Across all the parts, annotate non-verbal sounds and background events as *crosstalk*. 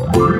Hello,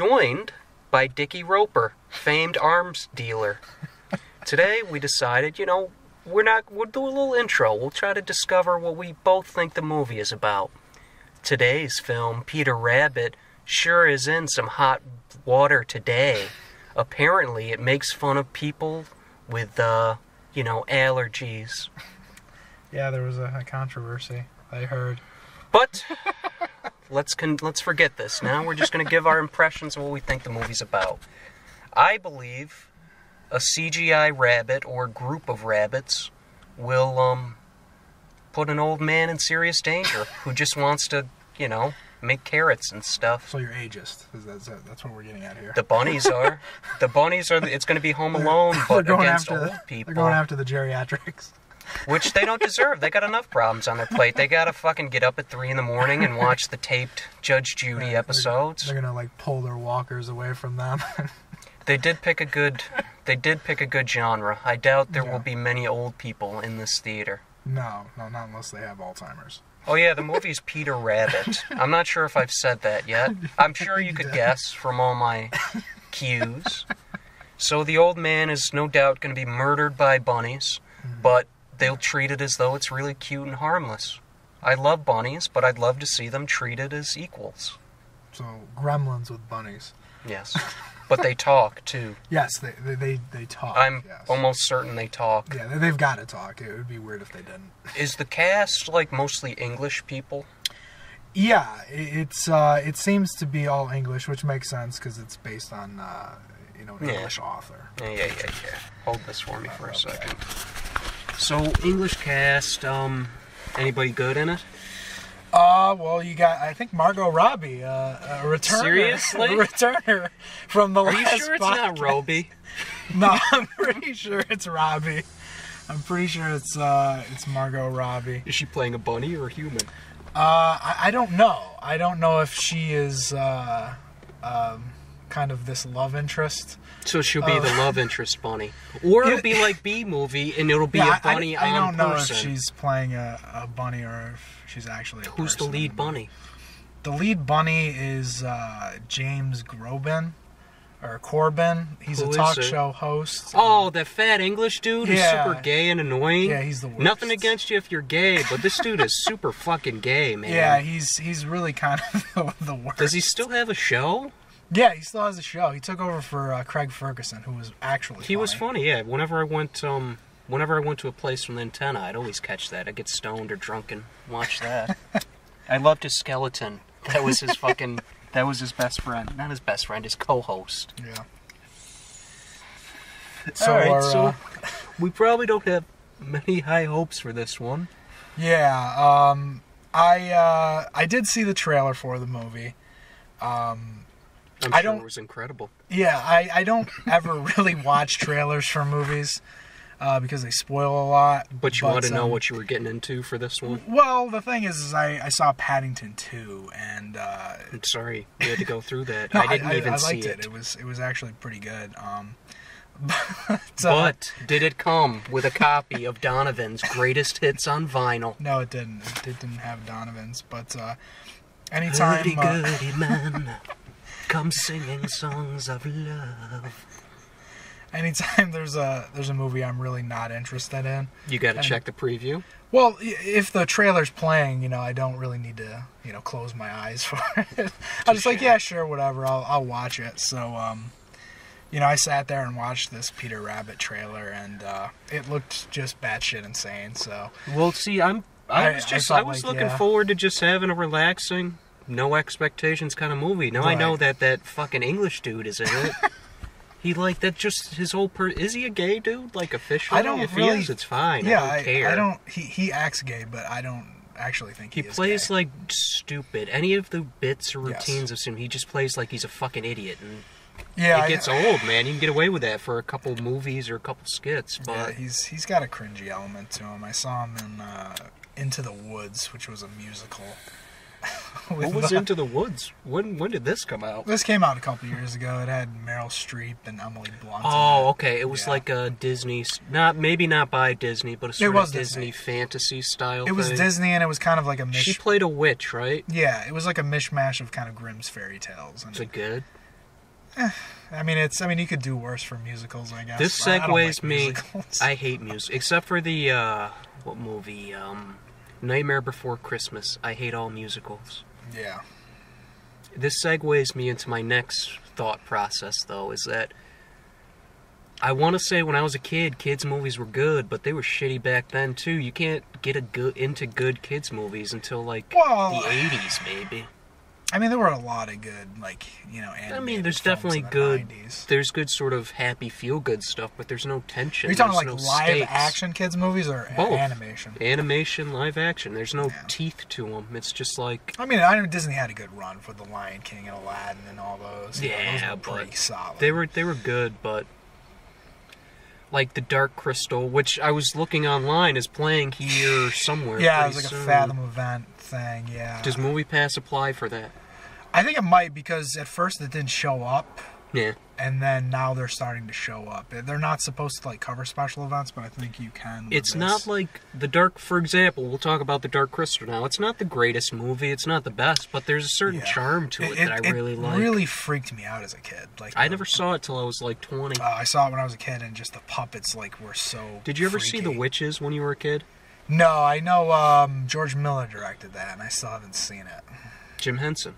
joined by Dickie Roper, famed arms dealer. Today, we decided, you know, we're not. We'll do a little intro. We'll try to discover what we both think the movie is about. Today's film, Peter Rabbit, sure is in some hot water today. Apparently, it makes fun of people with, uh, you know, allergies. Yeah, there was a, a controversy. I heard. But *laughs* let's con- let's forget this. Now we're just going to give our *laughs* impressions of what we think the movie's about. I believe a CGI rabbit or group of rabbits will um put an old man in serious danger who just wants to, you know, make carrots and stuff. So you're ageist. Is that- is that- That's what we're getting at here. The bunnies are *laughs* the bunnies are. It's going to be Home Alone, *laughs* but against after old the, people. They're going after the geriatrics. Which they don't deserve. They got enough problems on their plate. They gotta fucking get up at three in the morning and watch the taped Judge Judy They're- episodes. They're gonna like pull their walkers away from them. *laughs* They did pick a good. They did pick a good genre. I doubt there Yeah. will be many old people in this theater. no, no, not unless they have Alzheimer's. Oh yeah, the movie's Peter Rabbit. I'm not sure if I've said that yet. I'm sure you could guess from all my cues. So the old man is no doubt going to be murdered by bunnies, mm-hmm. but they'll treat it as though it's really cute and harmless. I love bunnies, but I'd love to see them treated as equals. So gremlins with bunnies. Yes. But they talk too. *laughs* Yes, they they they, they talk. I'm yes. almost certain they talk. Yeah, they- they've got to talk. It would be weird if they didn't. Is the cast like mostly English people? Yeah, it's uh, it seems to be all English, which makes sense because it's based on uh, you know an Yeah. English author. Yeah, yeah, yeah, yeah. Hold this for me for a second. So English cast, um, anybody good in it? Uh, well, you got I think Margot Robbie, uh, a returner, Seriously? *laughs* a returner from the Are you sure it's not podcast. Roby? *laughs* No, I'm pretty sure it's Robbie. I'm pretty sure it's uh, it's Margot Robbie. Is she playing a bunny or a human? Uh, I, I don't know. I don't know if she is uh, um, kind of this love interest. So she'll be the love interest bunny, or it'll be *laughs* like B movie, and it'll be. Yeah, a bunny I, I, I don't know person. if she's playing a, a bunny or if she's actually. A Who's the lead bunny? The lead bunny is uh, James Groban or Corbin. He's Who a talk show host. Oh, that fat English dude who's Yeah. super gay and annoying. Yeah, he's the worst. Nothing against you if you're gay, but this dude is super fucking gay, *laughs* man. Yeah, he's he's really kind of *laughs* the worst. Does he still have a show? Yeah, he still has a show. He took over for uh, Craig Ferguson, who was actually He was funny. funny, yeah. Whenever I went, um, whenever I went to a place from the antenna, I'd always catch that. I'd get stoned or drunk and watch that. *laughs* I loved his skeleton. That was his fucking. *laughs* That was his best friend. Not his best friend, his co-host. Yeah. So, All right, our, so uh, we probably don't have many high hopes for this one. Yeah, um, I uh, I did see the trailer for the movie. Um, I'm I sure don't- it was incredible. yeah, I, I don't ever *laughs* really watch trailers for movies uh, because they spoil a lot. But you want to know um, what you were getting into for this one? Well, the thing is, is I, I saw Paddington 2, and uh, I'm sorry you had to go through that. *laughs* no, I didn't even I see liked it. it. It was it was actually pretty good. Um, *laughs* but, uh, But did it come with a copy of Donovan's greatest hits on vinyl? no, it didn't. It didn't have Donovan's, but uh, anytime. Goody uh, goody man, come singing songs of love. anytime there's a there's a movie I'm really not interested in. You got to check the preview. Well, if the trailer's playing, you know, I don't really need to, you know, close my eyes *laughs* for it. I'm just like, yeah, sure, whatever. I'll I'll watch it. So, um, you know, I sat there and watched this Peter Rabbit trailer, and uh, it looked just batshit insane. So, Well, see, I'm. I I- was I just. I, felt was like, looking yeah. forward to just having a relaxing, no expectations kind of movie. Now I know that that fucking English dude is in it. *laughs* He like that. Just his whole per. Is he a gay dude? Like officially? I don't if really. he is, it's fine. Yeah, I don't care. I don't. He he acts gay, but I don't actually think He he, plays gay. like stupid. Any of the bits or Yes. routines of him, he just plays like he's a fucking idiot, and yeah, it I- gets old, man. You can get away with that for a couple movies or a couple skits, Yeah, but he's he's got a cringy element to him. I saw him in uh, Into the Woods, which was a musical. *laughs* what was Into the Woods? When when did this come out? This came out a couple years ago. It had Meryl Streep and Emily Blunt. Oh, it. okay. It was Yeah. like a Disney, not maybe not by Disney, but a sort was of Disney Disney. fantasy style. It was. Disney, and it was kind of like a Mish... She played a witch, right? Yeah, it was like a mishmash of kind of Grimm's fairy tales. And Was it good? I mean, it's. I mean, you could do worse for musicals, I guess. This I- I segues like me. musicals. I *laughs* hate music, except for the uh, what movie? Um, Nightmare Before Christmas. I hate all musicals. yeah. This segues me into my next thought process, though, is that I want to say when I was a kid, kids' movies were good, but they were shitty back then too. You can't get a good into good kids' movies until like Well- the '80s, maybe. I mean, there were a lot of good, like you know, I mean, there's definitely the good. 90s. There's good sort of happy, feel-good stuff, but there's no tension. Are you talking like no live stakes. action kids movies or Both. animation? Animation, live action. There's no Yeah. teeth to them. It's just like I mean, I know Disney had a good run for The Lion King and Aladdin and all those. You know, those Yeah, were pretty solid. they were they were good, but like the Dark Crystal, which I was looking online, is playing here somewhere. *laughs* yeah, it was like a. Fathom event thing. Yeah, Does Movie Pass apply for that? I think it might because at first it didn't show up, Yeah. and then now they're starting to show up. They're not supposed to like cover special events, but I think you can. It's this. not like the Dark. For example, we'll talk about the Dark Crystal now. It's not the greatest movie. It's not the best, but there's a certain Yeah. charm to it, that I really like. It really freaked me out as a kid. Like I the- never saw it till I was like 20. Uh, I saw it when I was a kid, and just the puppets like were so. Did you ever see The. Witches when you were a kid? No, I know um, George Miller directed that, and I still haven't seen it. Jim Henson.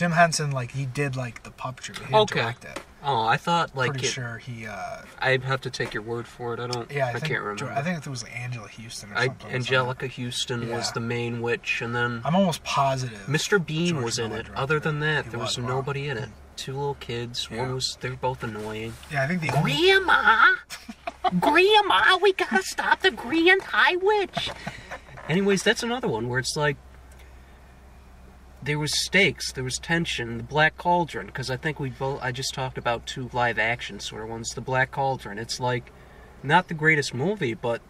Jim Henson, like he did like the puppetry, but he didn't Okay. direct it. Oh, I thought like Pretty it, sure he. Uh, I'd have to take your word for it. I don't. yeah, I, I, think, can't remember. I think it was Angela Houston or I, something. Anjelica Huston was Yeah. the main witch, and then I'm almost positive. Mr. Bean George was in Miller it. directed Other than it. that, He there was, was, wow. nobody in it. Two little kids. Yeah. One was. They were both annoying. Yeah, I think the only. Grandma, *laughs* Grandma, we gotta stop the Grand High Witch. Anyways, that's another one where it's like there was stakes, there was tension. The Black Cauldron, because I think we both. I just talked about two live action sort of ones. The Black Cauldron. It's like not the greatest movie, but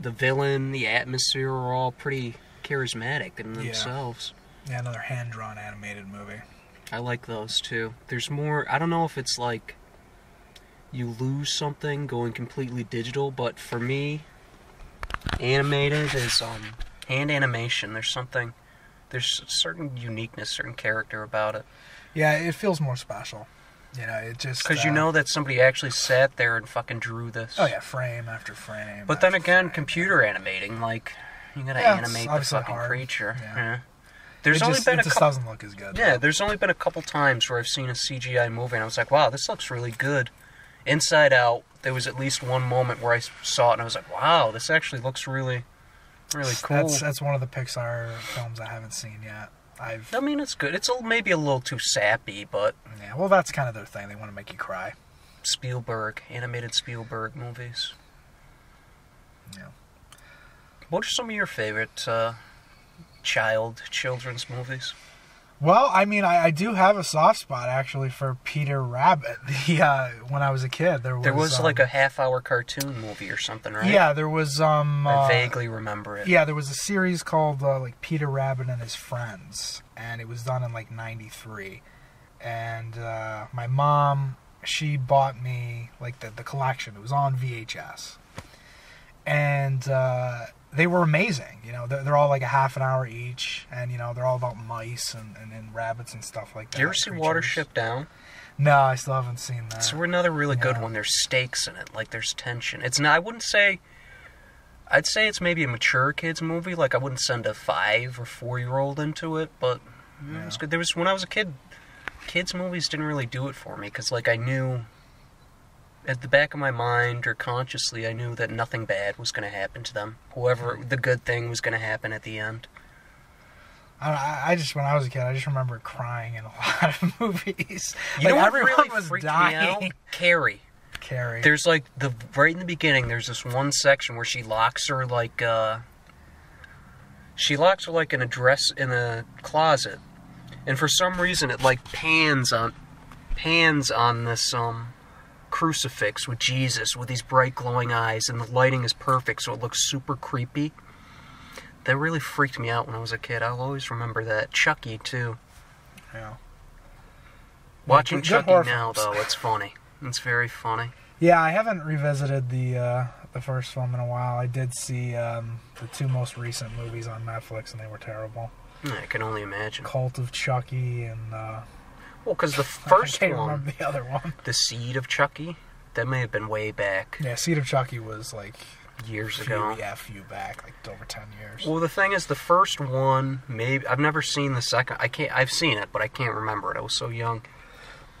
the villain, the atmosphere are all pretty charismatic in Yeah. themselves. Yeah, another hand drawn animated movie. I like those too. There's more. I don't know if it's like you lose something going completely digital, but for me, animated is um hand animation. There's something. There's a certain uniqueness, certain character about it. Yeah, it feels more special. You know, it just Because you uh, know that somebody actually sat there and fucking drew this. Oh yeah, frame after frame. But then again, frame. computer animating, like you gotta Yeah, animate the fucking hard. creature. Yeah. Yeah. There's it only just, been it a just couple. doesn't look as good. Yeah, there's only been a couple times where I've seen a CGI movie and I was like, wow, this looks really good. Inside Out, there was at least one moment where I saw it and I was like, wow, this actually looks really, really cool. That's that's one of the Pixar films I haven't seen yet. I've I mean, it's good. It's a, maybe a little too sappy, but yeah. Well, that's kind of their thing. They want to make you cry. Spielberg, animated Spielberg movies. Yeah. What are some of your favorite uh, child children's movies? Well, I mean, I, I do have a soft spot actually for Peter Rabbit. *laughs* The uh, when I was a kid, there was There was um, like a half-hour cartoon movie or something, right? yeah, there was um I uh, vaguely remember it. yeah, there was a series called uh, like Peter Rabbit and His Friends, and it was done in like '93. And uh, my mom, she bought me like the the collection. It was on VHS, and uh, they were amazing. You know, they're, they're all like a half an hour each, and you know they're all about mice and, and, and rabbits and stuff like that. You ever see creatures. Watership Down? No, I still haven't seen that. It's another really good one. There's stakes in it, like there's tension. It's not. I wouldn't say. I'd say it's maybe a mature kids movie. Like I wouldn't send a five or four year old into it, but mm, Yeah. it's good. There was when I was a kid, kids movies didn't really do it for me because like I knew. At the back of my mind, or consciously, I knew that nothing bad was going to happen to them. Whoever the good thing was going to happen at the end. I, I- just when I was a kid, I just remember crying in a *laughs* lot of movies. You like know what everyone really was freaked me dying. out? *laughs* Carrie. Carrie. There's like the right in the beginning. There's this one section where she locks her like uh, she locks her like in a dress in a closet, and for some reason it like pans on pans on this um crucifix with Jesus with these bright glowing eyes, and the lighting is perfect, so it looks super creepy. That really freaked me out when I was a kid. I'll always remember that. Chucky too. yeah. Watching good Chucky now films. though, it's funny. It's very funny. Yeah, I haven't revisited the uh, the first film in a while. I did see um, the two most recent movies on Netflix, and they were terrible. I can only imagine. Cult of Chucky and uh, Well, because the *laughs* first one, the other one. The Seed of Chucky, that may have been way back Yeah, Seed of Chucky was like years few, ago. yeah, a few back, like over ten years. Well, the thing is, the first one, maybe I've never seen the second. I can't. I've seen it, but I can't remember it. I was so young. *coughs*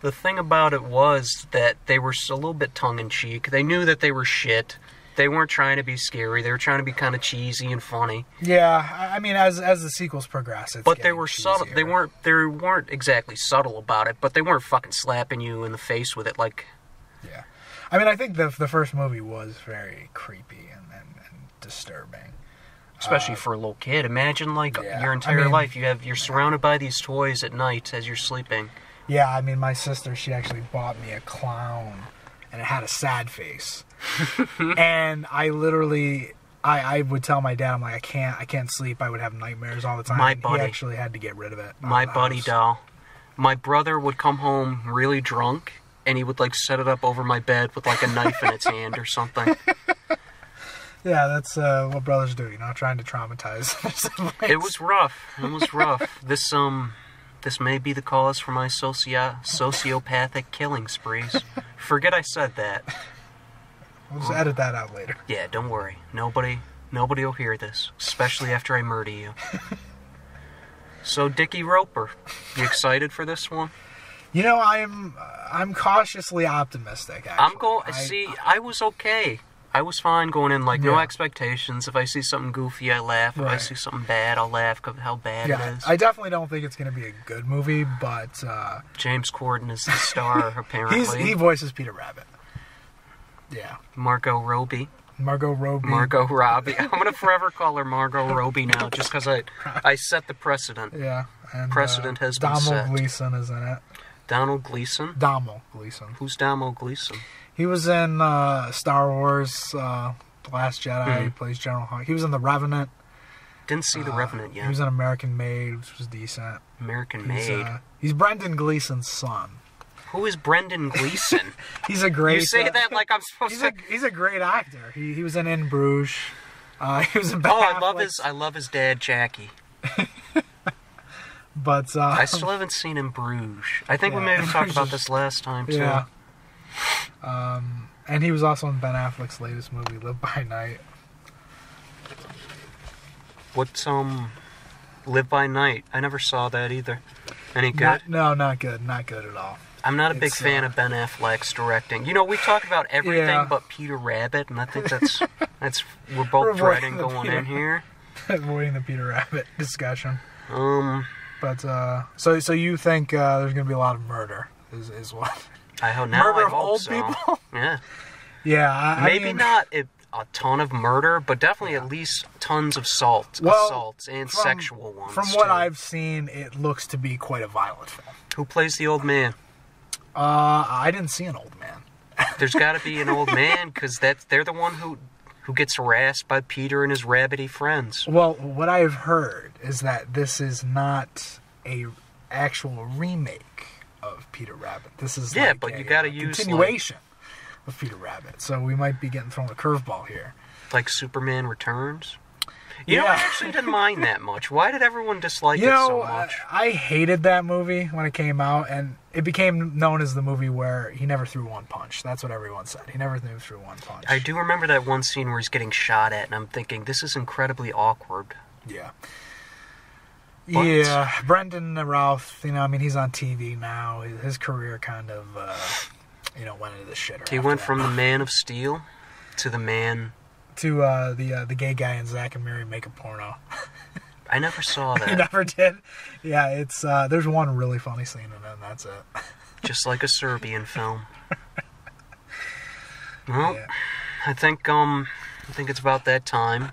the thing about it was that they were a little bit tongue in cheek. They knew that they were shit. They weren't trying to be scary. They were trying to be kind of cheesy and funny. yeah, I I mean, as as the sequels progress, it's But they were subtle. They weren't. They weren't exactly subtle about it. But they weren't fucking slapping you in the face with it like Yeah, I mean, I think the the first movie was very creepy and, and, and disturbing. Especially Uh, for a little kid. Imagine like yeah, your I entire mean- life you have you're surrounded by these toys at night as you're sleeping. Yeah, I mean, my sister, she actually bought me a clown, and it had a sad face. *laughs* and I literally, I, I would tell my dad, I'm like, I can't, I can't sleep. I would have nightmares all the time. My buddy. He actually had to get rid of it. My buddy house. doll. My brother would come home really drunk and he would like set it up over my bed with like a knife in its *laughs* hand or something. *laughs* Yeah, that's uh, what brothers do, you know, trying to traumatize. It was rough. It was rough. This um this may be the cause for my socio- sociopathic killing sprees. Forget I said that. We'll just edit that out later. Yeah, don't worry. Nobody nobody will hear this, especially after I murder you. So Dickie Roper, you excited for this one? You know, I'm, I'm cautiously optimistic. Actually. I'm going. See, I was okay. I was fine going in, like no Yeah. expectations. If I see something goofy, I laugh. If I see something bad, I'll laugh because how bad Yeah, it is. I definitely don't think it's going to be a good movie, but uh, James Corden is the star, *laughs* apparently. he voices Peter Rabbit. Yeah, Margot Robbie. Margot Robbie. Margot *laughs* Robbie. I'm gonna forever call her Margot Robbie now, just because I I set the precedent. Yeah, and Precedent uh, has been set. Donald. Gleeson is in it. Donald Gleeson. Donald Gleeson. Who's Donald Gleeson? He was in uh, Star Wars, uh, The Last Jedi. Hmm. He plays General Hux. He was in The Revenant. Didn't see the Revenant yet. He was in American Made, which was decent. American He's, Made. uh, he's Brendan Gleeson's son. Who is Brendan *laughs* Gleeson? He's a great. you say uh, that like I'm *laughs* supposed He's to. a he's a great actor. He he was in In Bruges. Uh, *laughs* he was in. Ben Oh, I love his. I love his dad, Jackie. But uh, I still haven't seen in Bruges. I think we Yeah. may have talked about this last time too. yeah. Um, and he was also in Ben Affleck's latest movie, Live by Night. What's um, Live by Night? I never saw that either. Any good? Not, no, not good. Not good at all. I'm not a big it's, fan uh, of Ben Affleck's directing. You know, we talk about everything Yeah. but Peter Rabbit, and I think that's *laughs* that's we're both We're avoiding dreading going Peter in here. *laughs* Avoiding the Peter Rabbit discussion. Um, But uh, so so you think uh, there's gonna be a lot of murder? Is is what? I hope now. Murder I of hope old so. people? *laughs* Yeah, Yeah, I, I maybe mean, not a, a ton of murder, but definitely at least tons of salt, Well, assaults, and from- sexual ones. From what too. I've seen, it looks to be quite a violent film. who plays the old man? Uh, I didn't see an old man. There's got to be an old *laughs* man because that's they're the one who who gets harassed by Peter and his rabbity friends. Well, what I've heard is that this is not a actual remake of Peter Rabbit. This is Yeah, like but a, you gotta uh, use, continuation of Peter Rabbit. So we might be getting thrown a curveball here. like Superman Returns. You know, I actually didn't mind that much. *laughs* Why did everyone dislike you it know, so much? I hated that movie when it came out, and it became known as the movie where he never threw one punch. That's what everyone said. He never threw one punch. I do remember that one scene where he's getting shot at, and I'm thinking, this is incredibly awkward. Yeah. But- Yeah, Brandon Routh, you know, I mean, he's on TV now. His, career kind of, uh, you know, went into the shitter. He went that. from the *sighs* Man of Steel to the man. to uh, the uh, the gay guy in Zack and Miri make a porno. *laughs* I never saw You that. never did. Yeah, it's uh, there's one really funny scene in it, and that's it. *laughs* Just like a Serbian film. *laughs* Well, Yeah. I think um, I think it's about that time.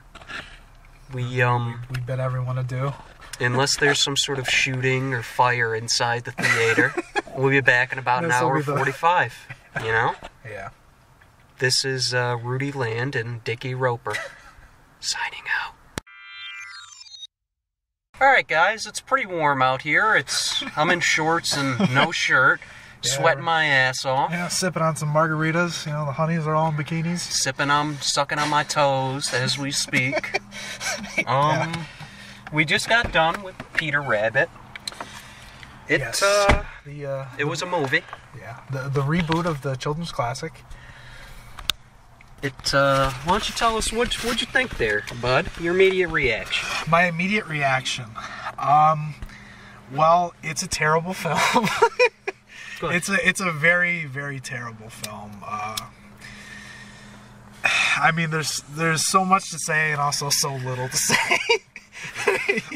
We um, We bet everyone to do. Unless there's some sort of shooting or fire inside the theater, *laughs* we'll be back in about an This'll hour be the- forty-five. You know. Yeah. This is uh, Ruudi Land and Dickie Roper *laughs* signing out. All right, guys, it's pretty warm out here. It's I'm in shorts and no *laughs* shirt, sweating my ass off, Yeah, sipping on some margaritas. You know, the honeys are all in bikinis. sipping on, sucking on my toes as we speak. Um, we just got done with Peter Rabbit. It Yes. uh, The uh, it was a movie. yeah the the reboot of the children's classic. It uh, why don't you tell us what what'd you think there, Bud? Your immediate reaction. My immediate reaction. Um, well, it's a terrible *laughs* film. It's a it's a very very terrible film. Uh, *sighs* I mean, there's there's so much to say and also so little to *laughs* say.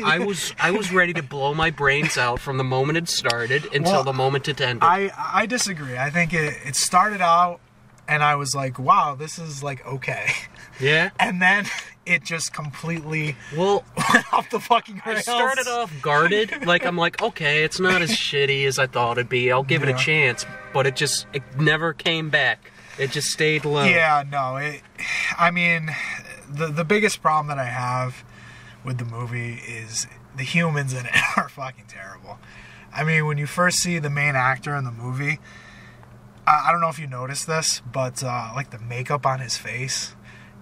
I was I was ready to blow my brains out from the moment it started until Well, the moment it ended. I I disagree. I think it it started out and I was like, wow, this is like okay, yeah. *laughs* and then it just completely Well, went off the fucking I rails. started off guarded, like I'm like, okay, it's not as shitty as I thought it'd be. I'll give it a chance, but it just it never came back. It just stayed low. Yeah, no. It, I mean, the the biggest problem that I have with the movie is the humans in it *laughs* are fucking terrible. I mean, when you first see the main actor in the movie, I, I don't know if you noticed this, but uh, like the makeup on his face.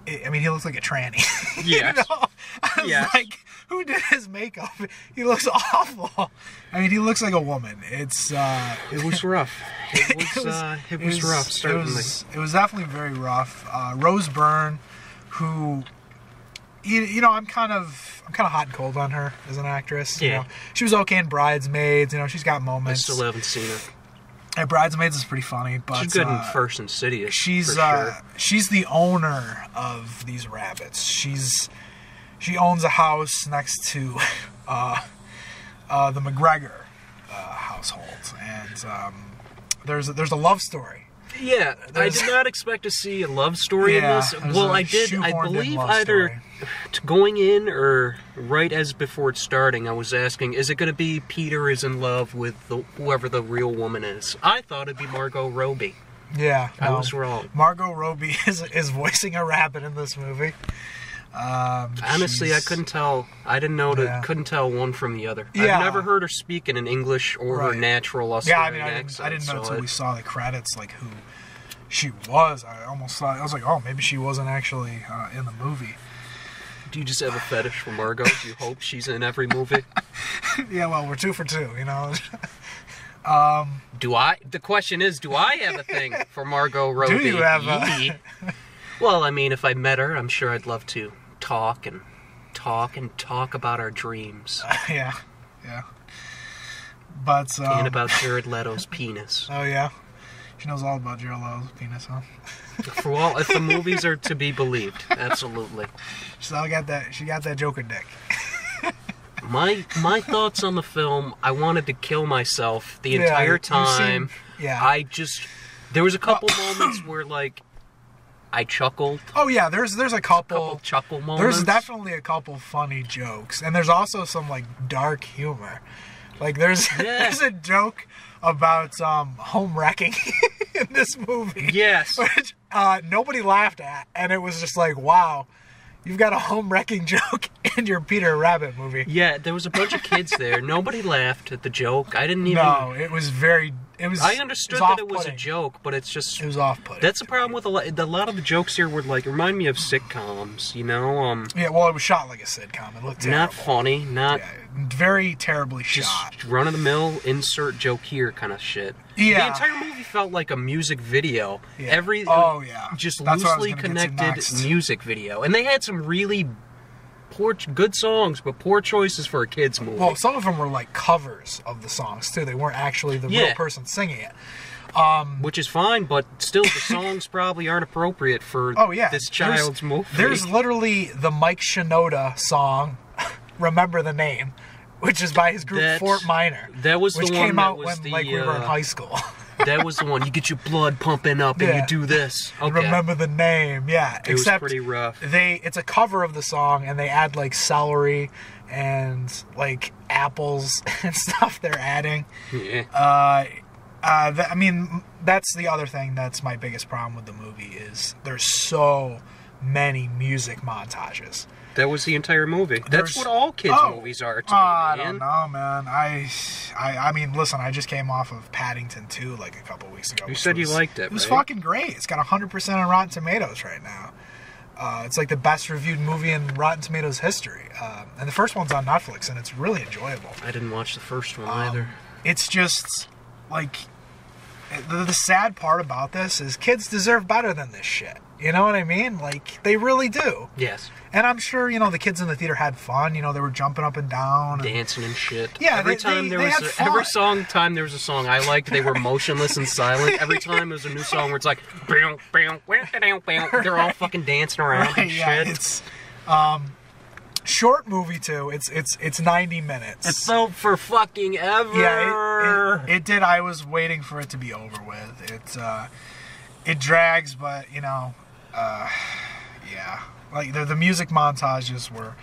It, I mean, he looks like a tranny. *laughs* you Yes. know? I was Yes. like, who did his makeup? He looks *laughs* awful. I mean, he looks like a woman. It's uh, It was rough. It was, uh, it was rough. Certainly. it was, it was definitely very rough. Uh, Rose Byrne, who, you, you know, I'm kind of, I'm kind of hot and cold on her as an actress. You Yeah. know, she was okay in Bridesmaids. You know, she's got moments. I still haven't seen her. And Bridesmaids is pretty funny, but She's good uh, in First Insidious. she's for uh, she's the owner of these rabbits. She's she owns a house next to *laughs* uh, uh, the McGregor uh, household, and um, there's a, there's a love story. Yeah, I did not expect to see a love story *laughs* Yeah, in this. Well, I did. I believe either story. Going in or right as before it's starting, I was asking, is it going to be Peter is in love with the, whoever the real woman is? I thought it'd be Margot Robbie. Yeah, I no. was wrong. Margot Robbie *laughs* is is voicing a rabbit in this movie. Um, Honestly, I couldn't tell. I didn't know to Yeah. couldn't tell one from the other. Yeah. I've never heard her speak in an English or her Right. natural Yeah, I mean, I didn't, accent. I didn't know until we saw the credits, like who she was. I almost thought I was like, oh, maybe she wasn't actually uh, in the movie. Do you just have a fetish for Margot? Do you hope she's in every movie? *laughs* yeah, well, we're two for two, you know. *laughs* Do I? The question is, do I have a thing *laughs* for Margot Robbie? Do you have a- well, I mean, if I met her, I'm sure I'd love to talk and talk and talk about our dreams yeah, yeah. But um, and about Jared Leto's penis. oh yeah, she knows all about Jared Leto's penis, huh? *laughs* For all, if the movies are to be believed, *laughs* absolutely. She's all got that. She got that Joker dick. *laughs* My my thoughts on the film. I wanted to kill myself the Yeah, entire time. yeah. I just there was a couple oh. moments where like I chuckled. Oh yeah, there's there's a couple. couple chuckle moments. There's definitely a couple funny jokes, and there's also some like dark humor. Like there's Yeah. there's a joke about um, home wrecking *laughs* in this movie, Yes. which uh, nobody laughed at, and it was just like, wow, you've got a home wrecking joke *laughs* in your Peter Rabbit movie. Yeah, there was a bunch of kids there. Nobody laughed at the joke. I didn't even. No, it was very. It was. I understood it was that it was a joke, but it's just It was off-putting. that's the problem with a lot. A lot of the jokes here were like remind me of sitcoms. You know, um, yeah, well, it was shot like a sitcom. It looked terrible. not funny, not Yeah, very terribly just shot. run of the mill insert joke here kind of shit. Yeah. the entire movie felt like a music video. Yeah. Every Oh, yeah. just That's what I was loosely gonna get to connected music video, and they had some really poor, good songs, but poor choices for a kids movie. Well, some of them were like covers of the songs too. They weren't actually the real person singing it. Um, which is fine, but still the songs *laughs* probably aren't appropriate for Oh yeah, this There's- child's movie. There's literally the Mike Shinoda song *laughs* remember the name, which is by his group That's- Fort Minor, That was which the one came that out was when the. like we were in uh, high school. *laughs* that was the one. You get your blood pumping up and Yeah. you do this. Okay. remember the name, yeah. It was Except pretty rough. they it's a cover of the song and they add like celery and like apples *laughs* and stuff they're adding. Yeah. Uh, uh, th- I mean, that's the other thing that's my biggest problem with the movie is there's so many music montages. That was the entire movie. That's There's- what all kids' Oh, movies are to oh, I me, man. don't know, man. I, I, I mean, listen, I just came off of Paddington 2 like a couple weeks ago. You said you liked it, It was right? fucking great. It's got 100% on Rotten Tomatoes right now. Uh, it's like the best reviewed movie in Rotten Tomatoes history. Uh, and the first one's on Netflix, and it's really enjoyable. I didn't watch the first one Um, either. It's just like the, the sad part about this is kids deserve better than this shit. You know what I mean? Like they really do. Yes. And I'm sure you know the kids in the theater had fun. You know they were jumping up and down. and- Dancing and shit. Yeah, Every they- time they- there they was a, every song time there was a song I liked, they were *laughs* motionless and silent. Every time there was a new song where it's like bam, bam, wah, da, bam, they're all fucking dancing around and yeah, shit. it's um, short movie too. It's it's it's 90 minutes. It's so for fucking ever. yeah, it, it, it did. I was waiting for it to be over with. It uh, it drags, but you know, uh, yeah, like the the music montages were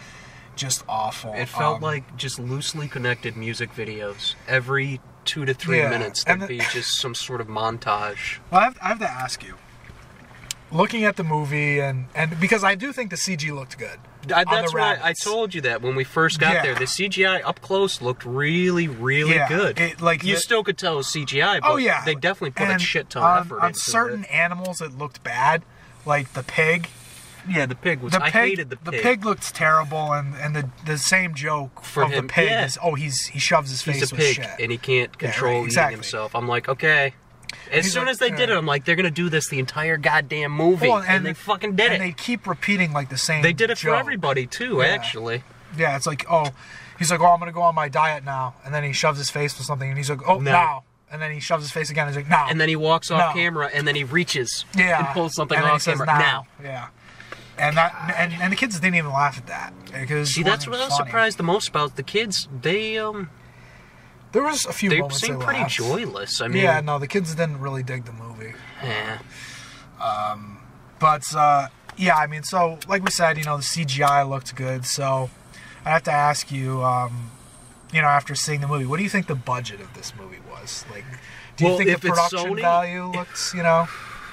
just awful. It felt Um, like just loosely connected music videos. Every two to three Yeah, minutes, there'd the- be *laughs* just some sort of montage. Well, I have, I have to ask you. Looking at the movie and and because I do think the CG looked good. I, that's why I told you that when we first got Yeah. there. The CGI up close looked really, really Yeah, good. it- like you the- still could tell it was CGI, but Oh yeah, they definitely put a And shit ton on, of effort on into certain it. animals. It looked bad, like the pig. Yeah, the pig was. The I pig, hated the pig. The pig looked terrible, and, and the the same joke For of him, the pig yeah. is oh he's he shoves his face He's a with pig, shit. and he can't Yeah, control right, exactly. eating himself. I'm like, okay. As soon like, as they did it, I'm like, they're gonna do this the entire goddamn movie, Well, and, they fucking did and it. And they keep repeating like the same. They did it for everybody too, Yeah. actually. Yeah, it's like oh, he's like oh I'm gonna go on my diet now, and then he shoves his face with something, and he's like oh No. now, and then he shoves his face again, and he's like now, And then he walks off No. camera, and then he reaches yeah, and pulls something and off says, camera. now. yeah. And that and, and the kids didn't even laugh at that because See, that's what I was surprised the most about. The kids, they um, There was a few they moments seem they pretty laughed. joyless. I mean, yeah, no, the kids didn't really dig the movie. eh. But uh, yeah, I mean, so like we said, you know, the CGI looked good. So I have to ask you, um, you know, after seeing the movie, what do you think the budget of this movie was? Like, do you Well, think if the production Sony- value looks, you know,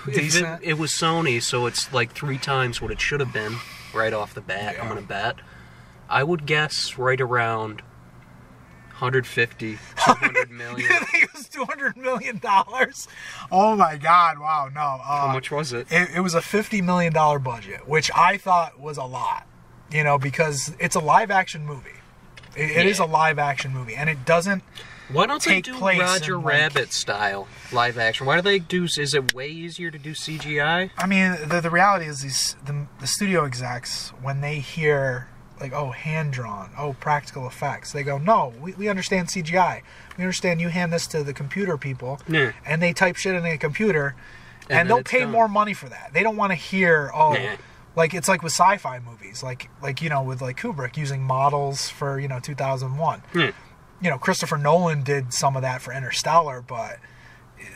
If it, decent? it was Sony, so it's like three times what it should have been right off the bat. Yeah. I'm gonna bet. I would guess right around 150, 200 *laughs* million. you think it was two hundred million dollars? Oh my God! Wow, no. Uh, How much was it? It, it was a fifty million dollar budget, which I thought was a lot. You know, because it's a live action movie. It, it is Yeah. a live action movie, and it doesn't. Why don't they do Roger in, like- Rabbit style live action? Why do they do? Is it way easier to do CGI? I mean, the the reality is these the, the studio execs when they hear like oh hand drawn, oh practical effects, they go no, we, we understand CGI. We understand you hand this to the computer people, Yeah. and they type shit in a computer, And and, they'll pay done. more money for that. They don't want to hear oh. Nah. Like it's like with sci-fi movies, like like you know with like Kubrick using models for you know 2001. Hmm. You know Christopher Nolan did some of that for Interstellar, but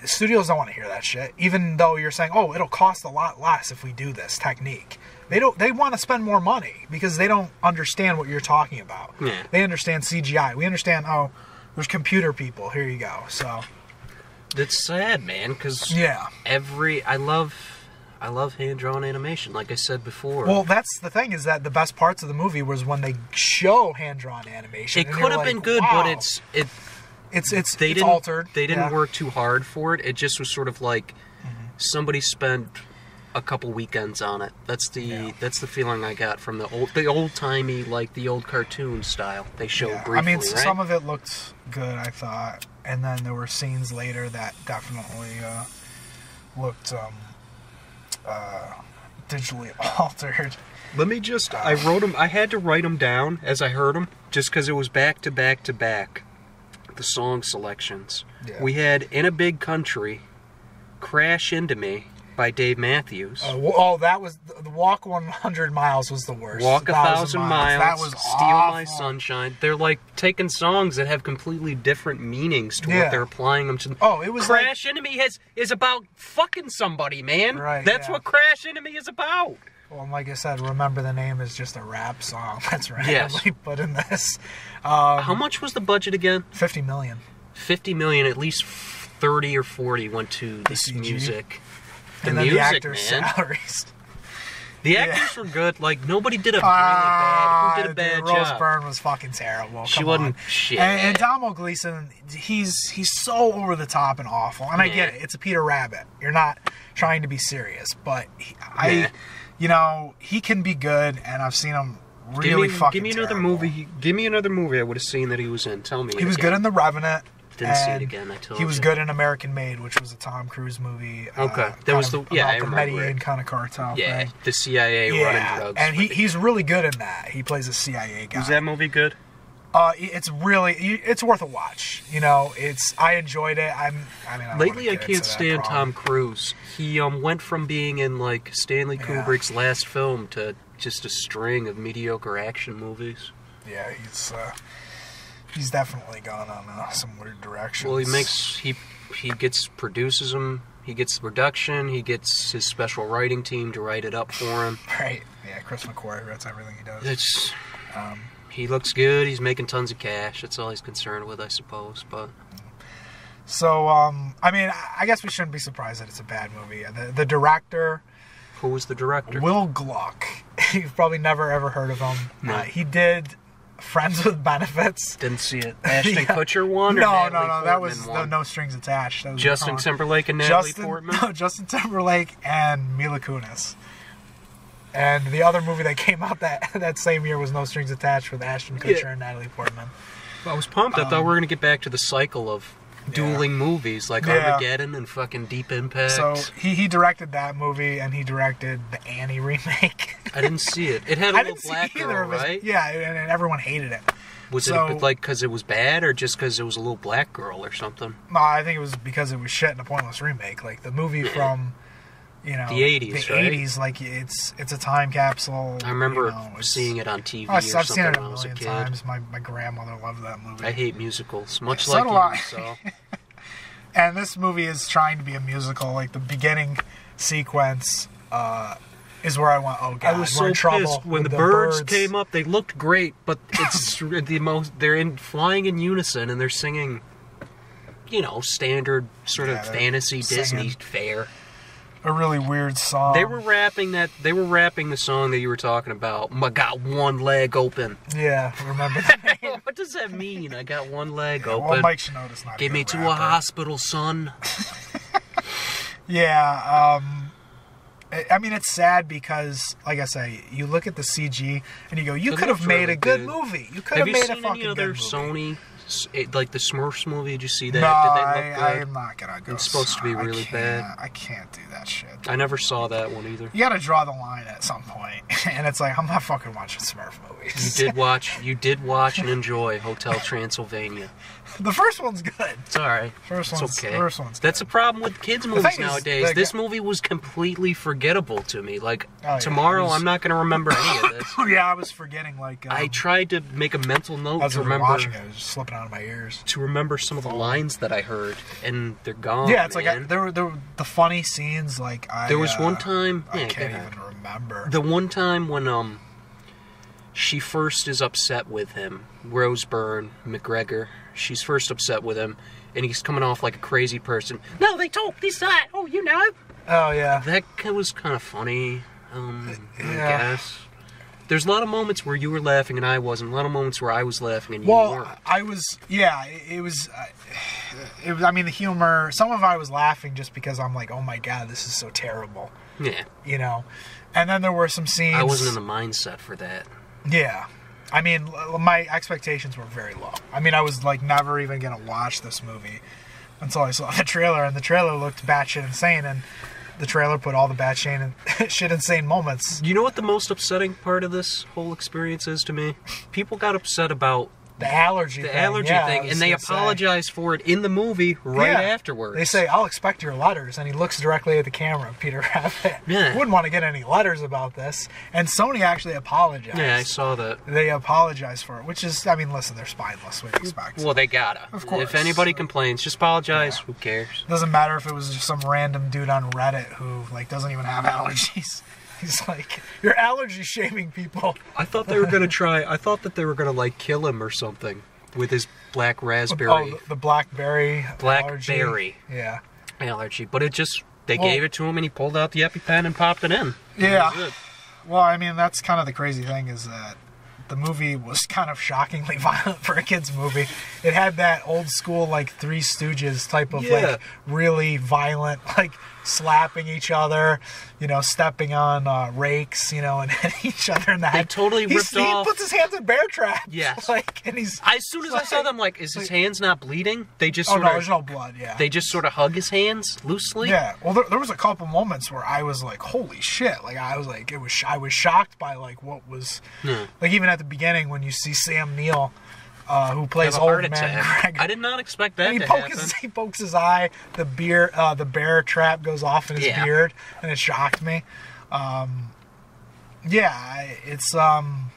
studios don't want to hear that shit. Even though you're saying, "Oh, it'll cost a lot less if we do this technique," they don't. They want to spend more money because they don't understand what you're talking about. Yeah. They understand CGI. We understand. Oh, there's computer people. Here you go. So that's sad, man, because yeah. every I love, I love hand drawn animation. Like I said before. Well, that's the thing is that the best parts of the movie was when they show hand drawn animation. it could have like, been good, but it's it. it's it's They it's didn't altered. They didn't Yeah. work too hard for it. It just was sort of like Mm-hmm. somebody spent a couple weekends on it. That's the Yeah. that's the feeling I got from the old the old timey like the old cartoon style they showed Yeah, briefly. I mean, right? some of it looked good, I thought, and then there were scenes later that definitely uh, looked um, uh, digitally *laughs* altered. Let me just. I wrote them. I had to write them down as I heard them, just because it was back to back to back. The song selections. Yeah. We had "In a Big Country," "Crash Into Me," by Dave Matthews. Uh, oh, that was the, walk 100 miles was the worst. Walk a thousand miles, That was steal my sunshine. They're like taking songs that have completely different meanings to Yeah. what they're applying them to. Oh, it was like- Crash Into Me has is about fucking somebody, man. Right, That's yeah. what Crash Into Me is about. Well, and like I said, remember the name is just a rap song *laughs* that's Yes. randomly *laughs* put in this. Um, How much was the budget again? 50 million. Fifty million. At least thirty or forty went to this music. The and then music, the actors' man. salaries. The Yeah. actors were good. Like nobody did a really Ah, bad. Who did a bad dude, Rose job? Byrne was fucking terrible. She wasn't on. shit. And, and Domhnall Gleeson, he's he's so over the top and awful. And I get it. It's a Peter Rabbit. You're not trying to be serious, but he, I, Yeah. you know, he can be good, and I've seen him Give really me, fucking. give me another terrible. movie. Give me another movie I would have seen that he was in. Tell me. He was good in The Revenant. Didn't see it again, I told he was you. good in American Made, which was a Tom Cruise movie. uh, Okay. That was of the- yeah, I about the remember Medellin kind of cartel Yeah, thing. the CIA running Yeah, drugs. and he, he's really good in that. He plays a CIA guy. was that movie good? Uh, it's really it's worth a watch. You know, it's I enjoyed it. I'm. I mean, I Lately, I can't stand problem. Tom Cruise. He um went from being in like Stanley Yeah. Kubrick's last film to just a string of mediocre action movies. Yeah, he's uh, he's definitely gone on uh, some weird directions. Well, he makes he he gets produces them. He gets production. He gets his special writing team to write it up for him. *laughs* right. Yeah, Chris McQuarrie. writes everything he does. It's Um, he looks good. He's making tons of cash. That's all he's concerned with, I suppose. But so, um, I mean, I- guess we shouldn't be surprised that it's a bad movie. The the director who was the director? Will Gluck. *laughs* You've probably never ever heard of him. No. Uh, he did Friends with Benefits. Didn't see it. *laughs* Ashton Yeah. Kutcher one? Or No, no, no. That was no, no strings attached. That was Justin Timberlake and Natalie Justin, Portman. *laughs* no, Justin Timberlake and Mila Kunis. And the other movie that came out that *laughs* that same year was No Strings Attached with Ashton Kutcher Yeah. and Natalie Portman. I was pumped. I thought um, we were gonna get back to the cycle of dueling movies like Yeah. Armageddon and fucking Deep Impact. So he, he directed that movie and he directed the Annie *laughs* remake. I didn't see it. It had a I little didn't see black either girl, right? Yeah, and, and everyone hated it. Was So- it like because it was bad, or just because it was a little black girl or something? No, I think it was because it was shit and a pointless remake. Like the movie from, you know, The 80s, the right? 80s. Like it's it's a time capsule. I remember you know, seeing it on TV I've, or I've something seen it a when I was a million times. My my grandmother loved that movie. I hate musicals, much so like do you. So *laughs* and this movie is trying to be a musical. Like the beginning sequence uh, is where I went. Oh god, I was so in trouble pissed when the, the birds, came up. They looked great, but *laughs* it's the most. They're in flying in unison and they're singing, you know, standard sort Yeah, of fantasy Disney singing. fare. A really weird song. They were rapping that. They were rapping the song that you were talking about. I got one leg open. Yeah, remember that *laughs* what does that mean? I got one leg well, open. Mike Shinoda's not. Get me to a hospital, son. *laughs* Yeah, um, I- I mean it's sad because, like I say, you look at the CG and you go, you could have made really a good good. movie. You could Have made a fucking any other good movie. Sony, it- like the Smurfs movie? Did you see that? No, Did they I, I am not gonna go. It's supposed to be really can't- bad. I can't do that shit. I never saw that one either. You gotta draw the line at some point, *laughs* and it's like I'm not fucking watching Smurf movies. You did watch. *laughs* You did watch and enjoy Hotel Transylvania. *laughs* the first one's good. It's all right. First it's one's- okay. first one's That's the good. problem with kids' movies nowadays. this guy- movie was completely forgettable to me. Like Oh, tomorrow, was- I'm not going to remember any of this. *laughs* Yeah, I was forgetting. Like um, I tried to make a mental note I was to remember, watching it. It was slipping out of my ears. to remember some of the lines that I heard, and they're gone. yeah, it's like I, there were there were the funny scenes. Like I There was uh, one time. I Yeah, can't even remember. The one time when um she first is upset with him, Rose Byrne McGregor. She's first upset with him, and he's coming off like a crazy person. No, they told this that. Oh, you know. oh yeah, That was kind of funny. Um, I Yeah. guess. There's a lot of moments where you were laughing and I wasn't. A lot of moments where I was laughing and you Well, weren't. Well, I was, yeah, it, it was, uh, *sighs* it was. I mean, the humor. Some of I was laughing just because I'm like, oh my god, this is so terrible, Yeah, you know. And then there were some scenes. I wasn't in the mindset for that. Yeah, I mean, my expectations were very low. I mean, I was like never even gonna watch this movie until I saw *laughs* the trailer, and the trailer looked batshit insane, and the trailer put all the batshit and *laughs* shit insane moments. You know what the most upsetting part of this whole experience is to me? People got upset about the allergy the thing, allergy yeah, thing, and they gonna say. apologize for it in the movie right Yeah. afterwards. They say, "I'll expect your letters," and he looks directly at the camera. *laughs* Peter Rabbit Yeah. wouldn't want to get any letters about this, and Sony actually apologized. "Yeah, I saw that." They apologized for it, which is, I mean, listen, they're spineless. What do you expect? Well, they gotta. Of course. If anybody complains, just apologize. Who cares? doesn't matter if it was just some random dude on Reddit who like doesn't even have *laughs* allergies. *laughs* He's like, you're allergy shaming people. I thought they were gonna try. I thought that they were gonna like kill him or something with his black raspberry Oh, the, blackberry. Blackberry. Yeah. allergy, but it just they Well- gave it to him and he pulled out the EpiPen and popped it in. Yeah. It. Well, I mean, that's kind of the crazy thing is that the movie was *laughs* kind of shockingly violent for a kids movie. It had that old school like Three Stooges type of Yeah. like really violent like slapping each other, you know, stepping on uh, rakes, you know, and *laughs* hitting each other in the head. totally He's- ripped off- He puts his hands in bear traps. *laughs* Yes. Like, and he's. As soon as I saw them, like, is his hands not bleeding? They just Oh no, of there's no blood. Yeah. they just sort of hug his hands loosely. Yeah, well, there, there was a couple moments where I was like, "Holy shit!" Like I was like, it was I was shocked by like what was Hmm. like even at the beginning when you see Sam Neill, uh, who plays old man. Greg. I did not expect that and he pokes his, he pokes his eye. The beer, uh, the bear trap goes off in his Yeah. beard, and it shocked me. Um, yeah, it's um,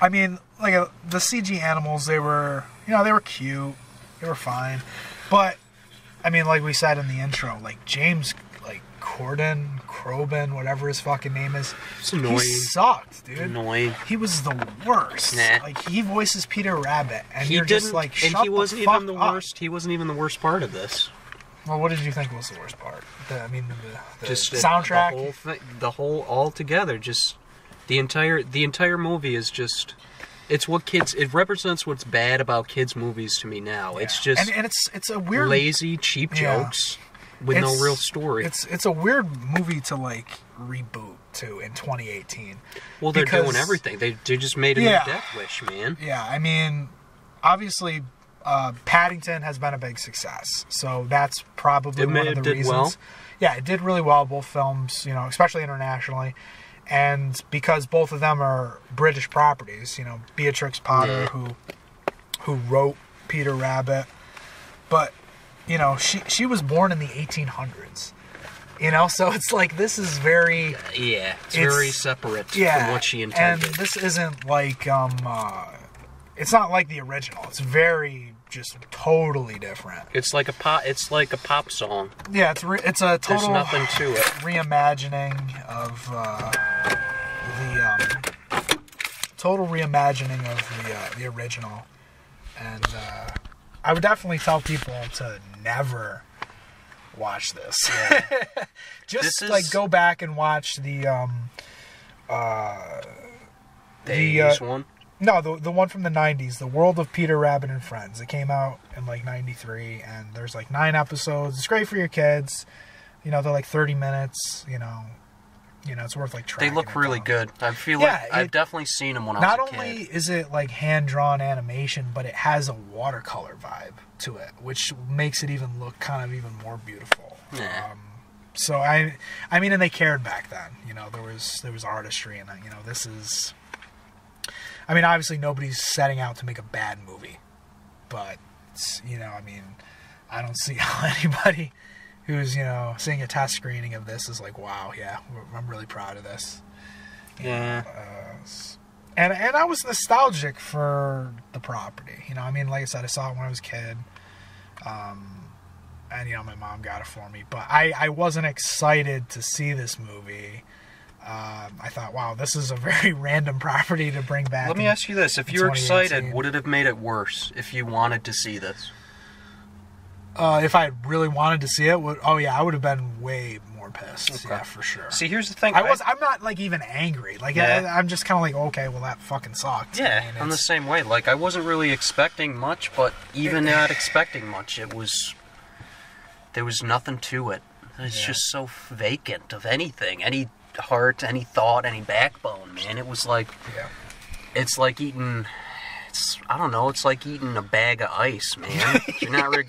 I mean, like uh, the CG animals, they were you know they were cute, they were fine, but I mean, like we said in the intro, like James, Corden, Crobin, whatever his fucking name is, It's he sucked, dude. Annoying. He was the worst. Nah. Like he voices Peter Rabbit, and He you're didn't, just like, and shut he wasn't the even the up. worst. He wasn't even the worst part of this. Well, what did you think was the worst part? The, I mean, the, the Just soundtrack. the whole thing, the whole all together. Just the entire the entire movie is just. It's what kids. It represents what's bad about kids' movies to me now. It's just and, and it's it's a weird lazy, cheap Yeah. jokes with no real story. It's it's a weird movie to like reboot to in 2018. well, they're because- doing everything. They they just made a Yeah. new Death Wish, man. Yeah, I mean, obviously, uh, Paddington has been a big success, so that's probably It one may- of the did reasons. well. Yeah, it did really well. Both films, you know, especially internationally, and because both of them are British properties. You know, Beatrix Potter, Yeah. who who wrote Peter Rabbit, but you know, she she was born in the 1800s. You know, so it's like this is very Yeah, it's, It's- very separate yeah, from what she intended. and this isn't like um, uh, it's not like the original. It's very just totally different. it's like a pop. It's like a pop song. Yeah, it's re- it's a total. There's nothing to it. reimagining of uh, the um, total reimagining of the uh, the original, and uh, I would definitely tell people to never watch this. *laughs* Just This is- like go back and watch the um, uh, The The, uh, one. no, the the one from the '90s, The World of Peter Rabbit and Friends. It came out in like '93, and there's like nine episodes. It's great for your kids. You know, they're like 30 minutes. You know, you know, it's worth like trying. They look really good. I feel Yeah, like I've it- definitely seen them when I Not was a only is it like hand drawn animation, but it has a watercolor vibe to it, which makes it even look kind of even more beautiful. Yeah. Um, so I, I mean, and they cared back then. You know, there was there was artistry in it. You know, this is. I mean, obviously nobody's setting out to make a bad movie, but you know, I mean, I don't see *laughs* how anybody who's you know seeing a test screening of this is like, wow, yeah, I'm really proud of this. Yeah. And and I was nostalgic for the property. You know, I mean, like I said, I saw it when I was a kid. Um, and you know, my mom got it for me, but I I wasn't excited to see this movie. Um, I thought, wow, this is a *laughs* very random property to bring back. Let me in- ask you this: If you're excited, would it have made it worse if you wanted to see this? Uh, if I really wanted to see it, would, oh yeah, I would have been way more pissed. Okay. Yeah, for sure. See, here's the thing. I was. I'm not like even angry. Like Yeah. I, I'm just kind of like, okay, well that fucking sucked. I Yeah, mean, I'm the same way. Like I wasn't really expecting much, but even *clears throat* not expecting much, it was there was nothing to it. It's Yeah. just so vacant of anything, any heart, any thought, any backbone. Man, it was like Yeah. it's like eating. It's I don't know. It's like eating a bag of ice, man. *laughs* you're not re-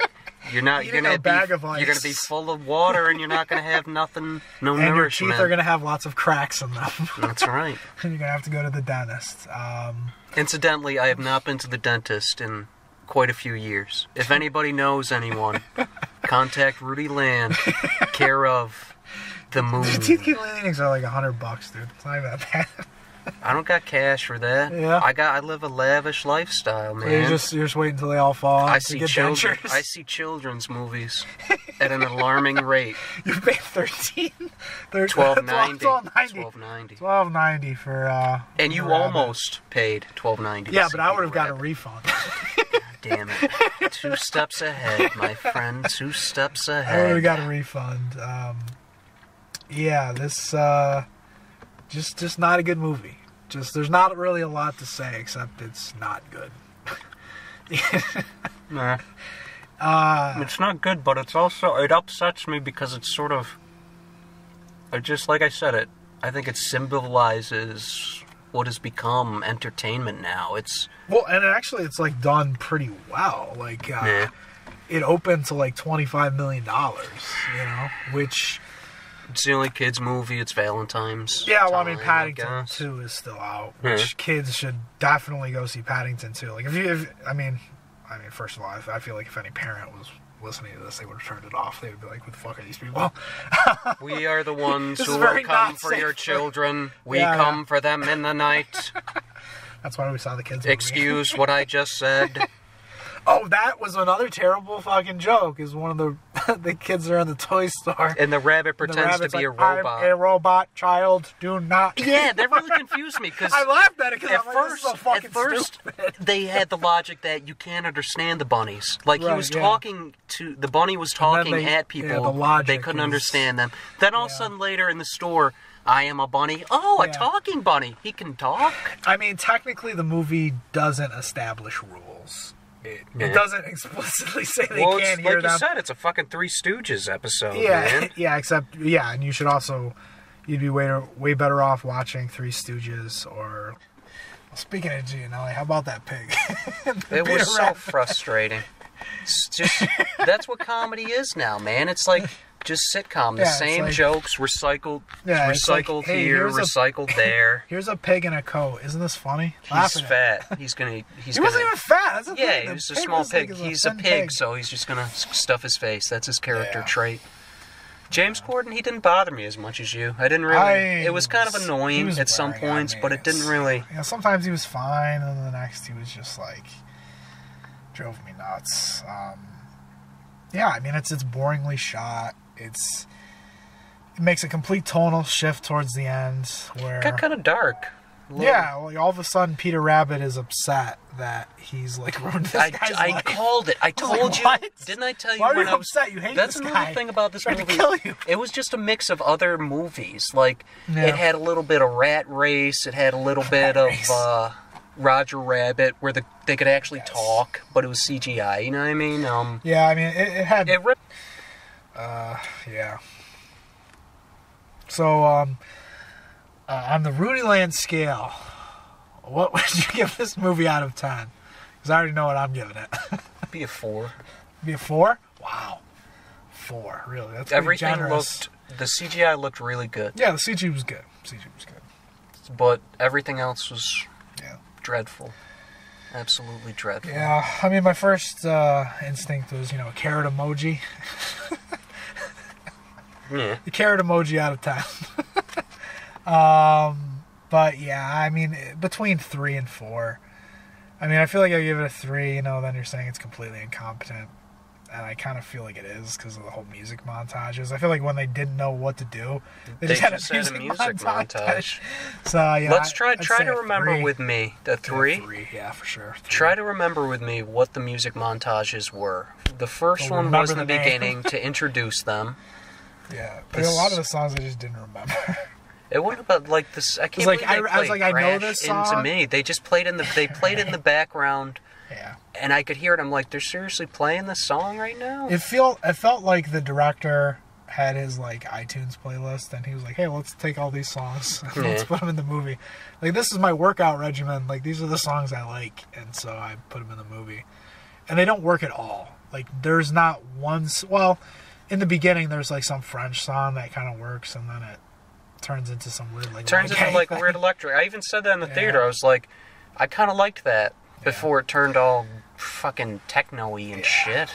You're not. You're gonna a bag be. You're gonna be full of water, and you're not gonna have nothing. No and your teeth are gonna have lots of cracks in them. *laughs* That's right. *laughs* and you're gonna have to go to the dentist. Um, Incidentally, I have not been to the dentist in quite a few years. If anybody knows anyone, *laughs* contact Ruudi Land, care of the moon. teeth moon. cleanings are like a hundred bucks, dude. It's not even that bad. I don't got cash for that. Yeah. I got. I live a lavish lifestyle, man. So you just you just wait until they all fall I to see children. dentures. I see children's movies at an alarming rate. *laughs* You pay. Thir- Twelve ninety. *laughs* Twelve ninety. Twelve ninety. Twelve ninety for. uh And you almost paid twelve ninety. Yeah, but I would have got a refund. Damn it! Two steps ahead, my friend. Two steps I would have got a refund. Um, yeah, this uh, just just not a good movie. Just there's not really a lot to say except it's not good. *laughs* Nah. Uh, It's not good, but it's also it upsets me because it's sort of, it just like I said it. I think it symbolizes what has become entertainment now. It's well, and actually, it's like done pretty well. Like uh, Yeah. it opened to like twenty five million dollars. You know, which it's the only kids movie. It's Valentine's. yeah, well, I mean, time, Paddington guess. Two is still out, Yeah. which kids should definitely go see Paddington Two. Like if you, if, I mean, I mean, first of all, I, I feel like if any parent was listening to this, they would have turned it off. They would be like, "What the fuck are these people?" *laughs* We are the ones who will come for your children. We Yeah, come yeah. for them in the night. *laughs* That's why we saw the kids. Excuse what I just said. *laughs* Oh, that was another terrible fucking joke. Is one of the *laughs* the kids are in the toy store. And the rabbit and the pretends to be a like, "I'm robot. a robot child. Do not. Yeah, that *laughs* really confused me because I laughed at it because at like, first, so at first, stupid. *laughs* they had the logic that you can't understand the bunnies. Like he was yeah. talking to the bunny was talking they- at yeah, people. the logic they couldn't is- understand them. Then all of a sudden, later in the store, I am a bunny. Oh, a talking bunny. He can talk. I mean, technically, the movie doesn't establish rules. It, it doesn't *laughs* explicitly say they well, can't hear like you said, it's a fucking Three Stooges episode, yeah, man. *laughs* yeah. Except, yeah, and you should also, you'd be way way better off watching Three Stooges or. Speaking of Gianelli, how about that pig? *laughs* It was so frustrating. It's just that's what comedy is now, man. It's like just sitcom. The Yeah, same like- jokes recycled, Yeah, it's like, recycled hey, here, here's a- recycled *laughs* there. Here's a pig in a coat. Isn't this funny? He's at fat. He's gonna. *laughs* He's He gonna. wasn't even fat. Yeah, thing. he was a small like pig. a He's a thin pig, so he's just gonna stuff his face. That's his character Yeah. trait. James Corden, he didn't bother me as much as you. I didn't really. I it was kind of annoying at some points, but it didn't really. Know, sometimes he was fine, and the next he was just like drove me nuts. Um, yeah, I mean it's it's boringly shot. It's it makes a complete tonal shift towards the end where Got kind of dark. Yeah, like all of a sudden Peter Rabbit is upset that he's like ruined this I, guy's I life. call it. I was like, told you. "What? Didn't I tell you Why are when you I was upset? You hate That's this another guy. thing about this Trying to movie. kill you. It was just a mix of other movies. Like Yeah. it had a little bit of Rat Race. It had a little bit of uh, Roger Rabbit, where the they could actually Yes. talk, but it was CGI. You know what I mean? Um, Yeah, I mean it, it had it ripped. Yeah. So, um, uh, on the Ruudi Land scale, what *laughs* would you give this movie out of 10? Because I already know what I'm giving it. *laughs* Be a four. Be a 4? Wow. 4, really. That's Everything looked. The CGI looked really good, Yeah, the CG was good. CG was good. but everything else was Yeah. dreadful. Absolutely dreadful. Yeah, I mean, my first uh, instinct was, you know, a carrot emoji. *laughs* Yeah. the carrot emoji out of 10. *laughs* um, but yeah, I mean, between 3 and 4. I mean, I feel like I give it a 3, you know, then you're saying it's completely incompetent. And I kind of feel like it is because of the whole music montages. I feel like when they didn't know what to do, they, They just had just a had a music, montage. montage. *laughs* So yeah, Let's try I'd try to remember three. with me the Yeah, three. three, yeah, for sure. Three. Try to remember with me what the music montages were. The first Well, one was in the, the beginning *laughs* to introduce them. Yeah, This- a lot of the songs I just didn't remember. *laughs* It wasn't about like this. I can't like, believe they I- I was played like, I know Crash this into song. me. They just played in the they played in the *laughs* background, yeah. and I could hear it. I'm like, they're seriously playing this song right now. It felt it felt like the director had his like iTunes playlist, and he was like, "Hey, let's take all these songs, and *laughs* let's mm-hmm. put them in the movie. Like this is my workout regimen. Like these are the songs I like, and so I put them in the movie. And they don't work at all. Like there's not one. Well, in the beginning there's like some French song that kind of works, and then it turns into some weird like turns into like thing. *laughs* weird electric. I even said that in the Yeah. theater. I was like, I kind of liked that before it turned all fucking techno-y and shit.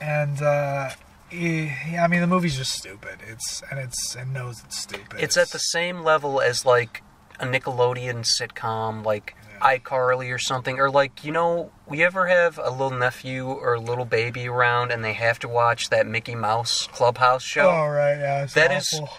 And uh, yeah, I mean the movie's just stupid. It's and it's it knows it's stupid. It's at the same level as like a Nickelodeon sitcom, like iCarly or something, or like you know, we ever have a little nephew or a little baby around, and they have to watch that Mickey Mouse Clubhouse show. Oh right, yeah. It's That is- awful.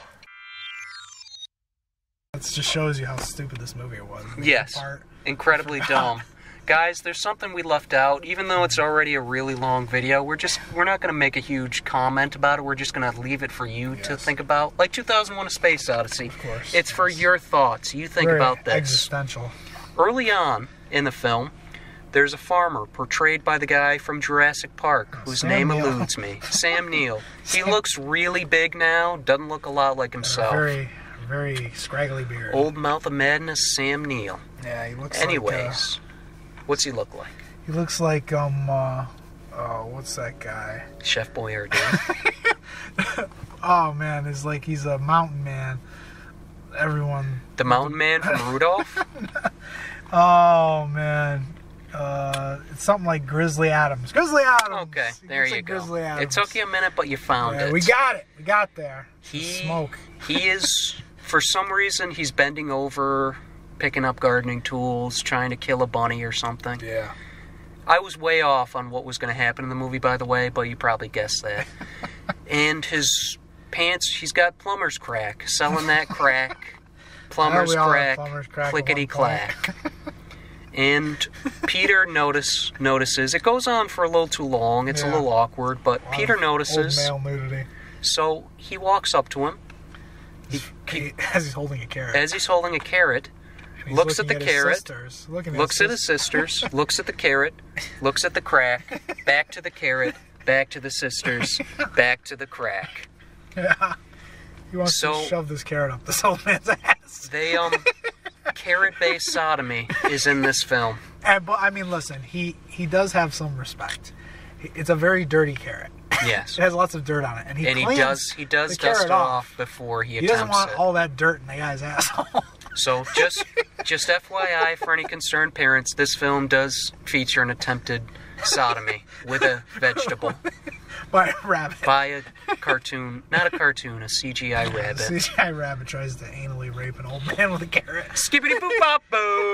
That just shows you how stupid this movie was. Yes. part- incredibly *laughs* dumb. Guys, there's something we left out. Even though it's already a really long video, we're just we're not going to make a huge comment about it. We're just going to leave it for you to think about. Like 2001: A Space Odyssey. Of course, It's for your thoughts. You think very about this. Existential. Early on in the film, there's a farmer portrayed by the guy from Jurassic Park, whose Sam name Neill. eludes me. *laughs* Sam Neill. He looks really big now. Doesn't look a lot like himself. Very, very scraggly beard. Old mouth of madness, Sam Neill. Yeah, he looks. Anyways, like, what's he look like? uh, he looks like um. Uh, oh, what's that guy? Chef Boyardee. *laughs* Oh man, it's like he's a mountain man. Everyone. The mountain man from Rudolph? *laughs* Oh man. Uh, it's something like Grizzly Adams. Grizzly Adams. Okay, He there you like go. Grizzly It took you a minute, but you found Yeah, it. we got it. We got there. The He- smoke. he is, for some reason, he's bending over, picking up gardening tools, trying to kill a bunny or something. Yeah. I was way off on what was going to happen in the movie, by the way, but you probably guessed that. *laughs* and his pants, he's got plumber's crack, selling that crack. *laughs* Plumber's we all have crack, plumber's crack clickety clack. and Peter notice notices it goes on for a little too long. It's a little awkward, but Peter notices. Old male nudity. So he walks up to him He- He- *laughs* as he's holding a carrot. as he's holding a carrot, looks at the his carrot, sisters, looking looks at his sisters, *laughs* looks at the carrot, looks at the crack, back to the carrot, back to the sisters, *laughs* back to the crack. Yeah. He wants So- to shove this carrot up this *laughs* old man's ass. They um carrot-based sodomy is in this film. And, but I mean, listen, he he does have some respect. It's a very dirty carrot. Yes. *laughs* It has lots of dirt on it, and he And he does he does dust it off before he He doesn't attempts want it. all that dirt in the guy's *laughs* asshole. So just just FYI for any concerned parents, this film does feature an attempted sodomy with a vegetable by a *laughs* rabbit. by a cartoon, not a cartoon, a CGI *laughs* rabbit. CGI rabbit tries to anally rape an old man with a carrot. Skippity boop bop boo.